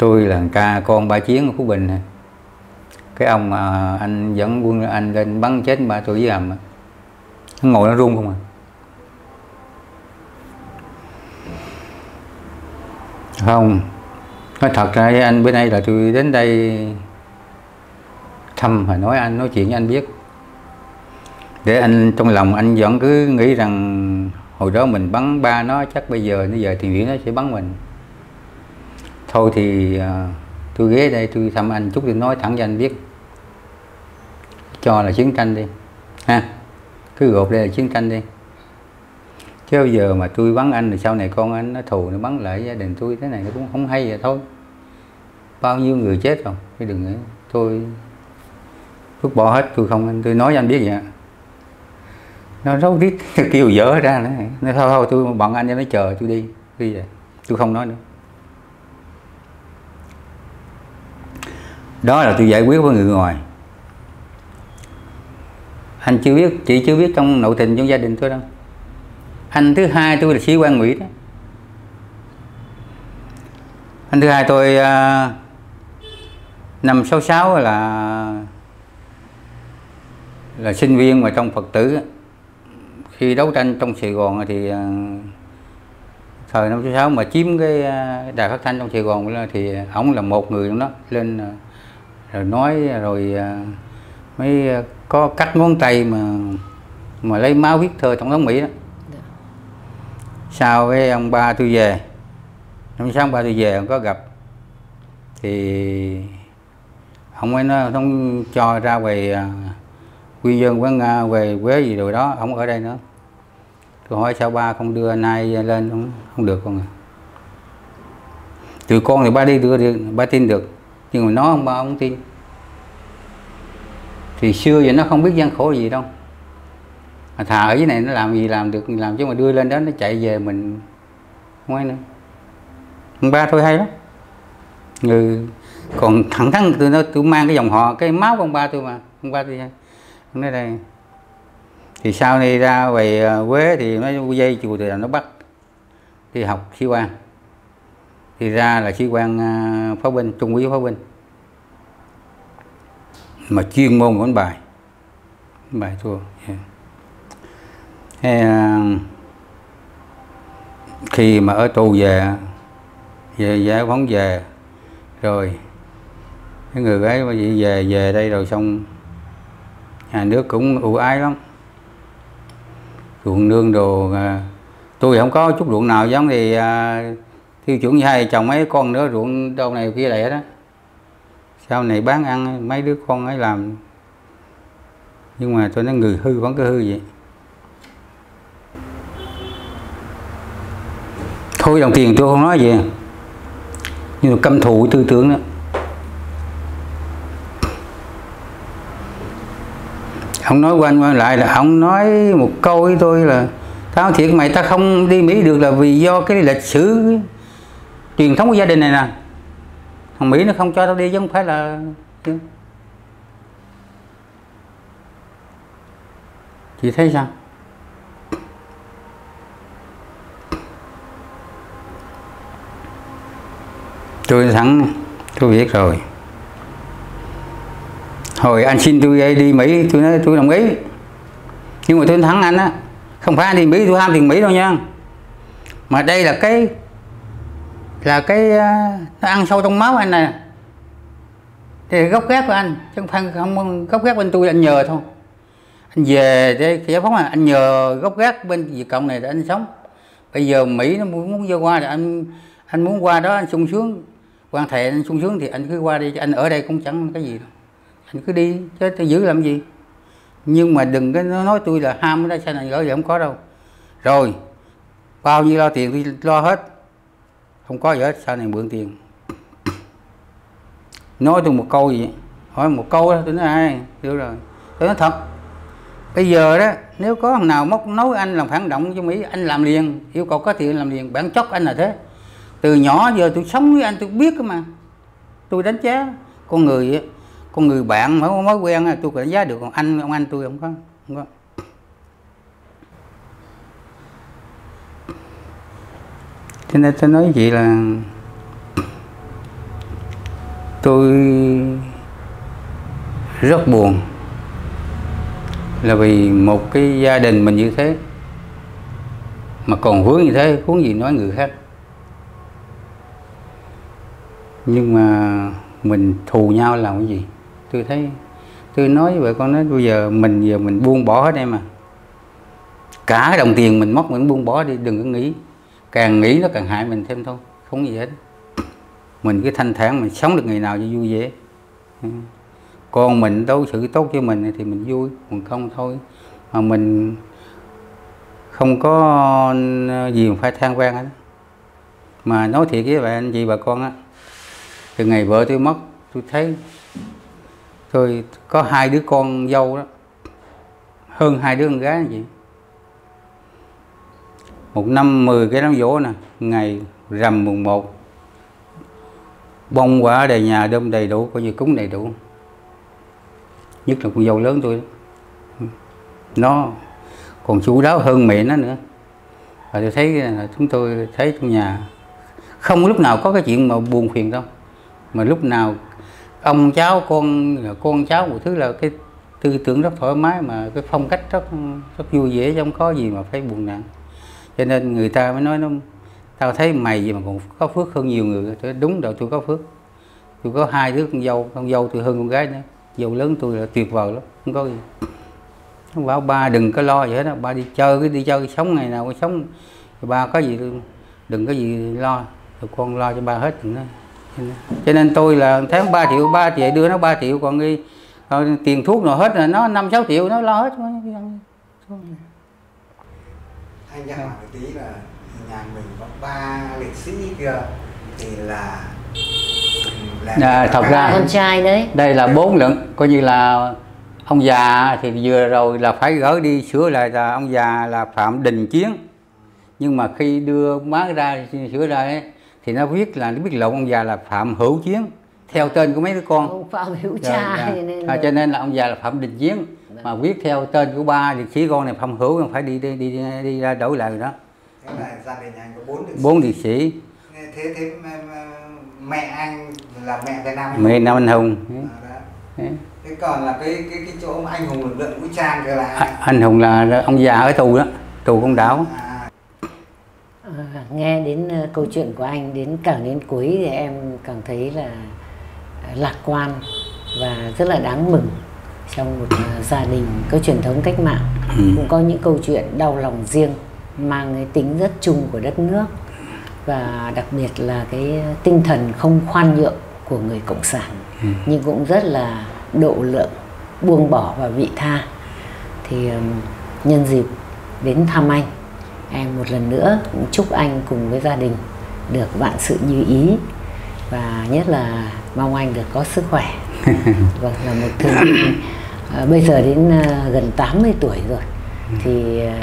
Tôi là ca, con ba chiến ở phú bình này cái ông mà anh dẫn quân anh lên bắn chết ba tôi với hầm nó ngồi nó run không à. Không, nói thật ra với anh, bữa nay là tôi đến đây thăm và nói anh, nói chuyện với anh biết. Để anh, trong lòng anh vẫn cứ nghĩ rằng hồi đó mình bắn ba nó, chắc bây giờ bây giờ thì nghĩ nó sẽ bắn mình thôi thì à, tôi ghé đây tôi thăm anh chút tôi nói thẳng cho anh biết. Cho là chiến tranh đi. Ha cứ gộp đây là chiến tranh đi. Chứ bây giờ mà tôi bắn anh thì sau này con anh nó thù nó bắn lại gia đình tôi thế này nó cũng không hay vậy thôi. Bao nhiêu người chết rồi cái đừng nghĩ. Tôi vứt bỏ hết tôi không tôi nói cho anh biết vậy nó rấu rít kêu dở ra nữa. Nó thôi thôi tôi bận anh cho nó chờ tôi đi. Đi vậy. Tôi không nói nữa. Đó là tôi giải quyết với người ngoài. Anh chưa biết chị chưa biết trong nội tình trong gia đình tôi đâu. Anh thứ hai tôi là sĩ quan mỹ đó. Anh thứ hai tôi uh, năm sáu sáu là là sinh viên mà trong phật tử khi đấu tranh trong sài gòn thì uh, thời năm sáu sáu mà chiếm cái à, đài phát thanh trong sài gòn thì ổng là một người trong đó lên uh, rồi nói rồi uh, mới có cắt ngón tay mà mà lấy máu viết thơ tổng thống mỹ đó. Dạ. sau cái ông ba tôi về năm sáng ba tôi về ông có gặp thì ông ấy nói không cho ra về uh, quy dân quán nga về quế gì rồi đó không ở đây nữa. Tôi hỏi sao ba không đưa anh ai lên? Không, không được con à tụi con thì ba đi đưa được ba tin được nhưng mà nó ông ba không tin. Thì xưa giờ nó không biết gian khổ gì đâu. Mà thà ở dưới này nó làm gì làm được làm chứ mà đưa lên đó nó chạy về mình, không ai nữa. Ông ba thôi hay lắm. Người còn thẳng thắn tôi nó tôi mang cái dòng họ, cái máu của ông ba tôi mà, ông ba tôi ông nói đây, thì sau này ra về à, Quế thì nó dây chùa thì nó bắt đi học sĩ quan thì ra là sĩ quan à, pháo binh trung úy pháo binh mà chuyên môn của anh bài. Bài thua yeah. Thế, à, khi mà ở tù về về giải phóng về rồi cái người ấy vậy về về đây rồi xong nhà nước cũng ưu ái lắm. Ruộng nương đồ à, tôi không có chút ruộng nào giống thì à, tiêu chuẩn như hai chồng mấy con nữa ruộng đâu này kia lại đó sau này bán ăn, mấy đứa con ấy làm. Nhưng mà tôi nói người hư vẫn cứ hư vậy. Thôi đồng tiền tôi không nói gì. Nhưng mà căm thù tư tưởng đó. Ông nói quanh quanh lại là ông nói một câu với tôi là tao thiệt mày ta không đi mỹ được là vì do cái lịch sử truyền thống của gia đình này nè. Thằng mỹ nó không cho tao đi chứ không phải là chị thấy sao? Tôi thắng, tôi biết rồi. Hồi anh xin tôi đi Mỹ tôi nói tôi đồng ý. Nhưng mà tôi thắng anh á không phải anh đi Mỹ tôi ham tiền Mỹ đâu nha. Mà đây là cái là cái ờ, nó ăn sâu trong máu anh này. Thì gốc gác của anh, chứ không phải không gốc gác bên tôi anh nhờ thôi. Anh về để giải phóng là anh nhờ gốc gác bên Việt Cộng này để anh sống. Bây giờ Mỹ nó muốn muốn vô qua thì anh anh muốn qua đó anh sung sướng. Quan thệ anh sung sướng thì anh cứ qua đi anh ở đây cũng chẳng cái gì đâu. Anh cứ đi, chứ tôi giữ làm gì? Nhưng mà đừng có nói tôi là ham ở đây sao này gỡ gì không có đâu. Rồi, bao nhiêu lo tiền tôi lo hết không có gì hết, sau này mượn tiền. Nói tôi một câu gì? Hỏi một câu đó, tôi nói, ai được rồi. Tôi nói, thật. Bây giờ đó, nếu có thằng nào móc nói anh làm phản động cho mỹ, anh làm liền, yêu cầu có tiền làm liền, bản chất anh là thế. Từ nhỏ giờ tôi sống với anh, tôi biết cơ mà. Tôi đánh giá, con người con người bạn mới mới quen tôi đánh giá được, còn anh, ông anh tôi không có không có. Cho nên tôi nói vậy là tôi rất buồn là vì một cái gia đình mình như thế, mà còn vướng như thế, huống gì nói người khác. Nhưng mà mình thù nhau làm cái gì? Tôi thấy, tôi nói với vợ con nói bây giờ mình giờ mình buông bỏ hết em mà cả đồng tiền mình mất mình buông bỏ đi, đừng có nghĩ càng nghĩ nó càng hại mình thêm thôi, không gì hết. Mình cứ thanh thản, mình sống được ngày nào cho vui vẻ. Con mình đối xử tốt với mình thì mình vui còn không thôi. Mà mình không có gì mà phải than vang hết. Mà nói thiệt với bạn anh chị bà con á, từ ngày vợ tôi mất, tôi thấy tôi có hai đứa con dâu đó, hơn hai đứa con gái vậy một năm mười cái đám dỗ nè, ngày rằm mùng một. Bông quả đầy nhà đơm đầy đủ, coi như cúng đầy đủ. Nhất là con dâu lớn tôi nó còn chú đáo hơn mẹ nó nữa. Và tôi thấy chúng tôi thấy trong nhà không lúc nào có cái chuyện mà buồn phiền đâu. Mà lúc nào ông cháu con con cháu một thứ là cái tư tưởng rất thoải mái mà cái phong cách rất rất vui vẻ, không có gì mà phải buồn nặng cho nên người ta mới nói nó tao thấy mày gì mà còn có phước hơn nhiều người tôi đúng rồi tôi có phước tôi có hai đứa con dâu con dâu tôi hơn con gái nữa dâu lớn tôi là tuyệt vời lắm không có gì nó bảo ba đừng có lo gì hết đó ba đi chơi cái đi chơi sống ngày nào cũng sống ba có gì đừng có gì lo rồi con lo cho ba hết đừng đó cho nên tôi là tháng 3 triệu ba triệu đưa nó 3 triệu còn đi còn tiền thuốc nào hết là nó 5 6 triệu nó lo hết anh nhắc hỏi tí là nhà mình có ba liệt sĩ kia thì là là à, thật ra con trai đấy. Đây là bốn lượng coi như là ông già thì vừa rồi là phải gỡ đi sửa lại là ông già là phạm đình chiến. Nhưng mà khi đưa má ra sửa ra ấy, thì nó viết là nó biết lộn ông già là phạm hữu chiến theo tên của mấy đứa con. Phạm hữu cha dạ, dạ. Nên à, cho nên là ông già là phạm đình chiến. Mà viết theo tên của ba liệt sĩ con này phạm hữu phải đi đi đi, đi ra đổi lại rồi đó. Thế là gia đình anh có bốn liệt bốn liệt sĩ. Thế thế mẹ anh là mẹ Việt Nam mẹ Nam Anh Hùng. À, thế còn là cái cái cái chỗ anh hùng lực lượng vũ trang kia là à, anh Hùng là ông già ở tù đó tù công đảo. À. à, nghe đến uh, câu chuyện của anh đến càng đến cuối thì em càng thấy là lạc quan và rất là đáng mừng trong một uh, gia đình có truyền thống cách mạng. Ừ. cũng có những câu chuyện đau lòng riêng mang cái tính rất chung của đất nước. Và đặc biệt là cái tinh thần không khoan nhượng của người cộng sản. Ừ. nhưng cũng rất là độ lượng buông bỏ và vị tha. Thì nhân dịp đến thăm anh em một lần nữa cũng chúc anh cùng với gia đình được vạn sự như ý. Và nhất là mong anh được có sức khỏe vâng là một thương binh à, bây giờ đến à, gần 80 tuổi rồi. Thì à,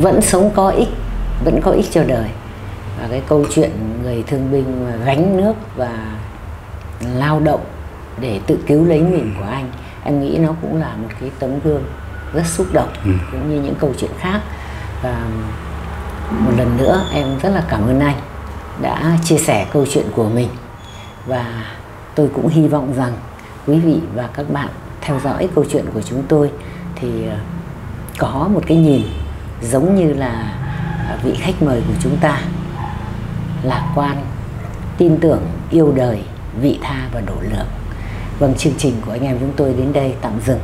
vẫn sống có ích vẫn có ích cho đời. Và cái câu chuyện người thương binh gánh nước và lao động để tự cứu lấy mình của anh em nghĩ nó cũng là một cái tấm gương rất xúc động ừ. cũng như những câu chuyện khác. Và một lần nữa em rất là cảm ơn anh đã chia sẻ câu chuyện của mình. Và tôi cũng hy vọng rằng quý vị và các bạn theo dõi câu chuyện của chúng tôi thì ờ, có một cái nhìn giống như là ờ, vị khách mời của chúng ta lạc quan, tin tưởng, yêu đời, vị tha và độ lượng vâng chương trình của anh em chúng tôi đến đây tạm dừng.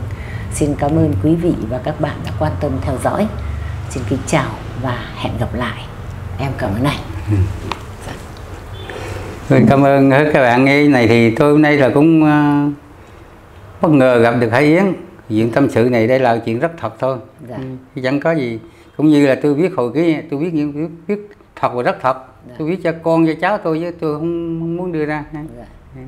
Xin cảm ơn quý vị và các bạn đã quan tâm theo dõi. Xin kính chào và hẹn gặp lại. Em cảm ơn anh. Ừ. Tôi cảm ơn các bạn nghe này thì tôi hôm nay là cũng uh, bất ngờ gặp được Hải Yến chuyện tâm sự này đây là chuyện rất thật thôi dạ. ừ, chẳng có gì cũng như là tôi viết hồi ký tôi viết những viết, viết thật và rất thật dạ. tôi viết cho con cho cháu tôi chứ tôi không, không muốn đưa ra dạ. Ừ.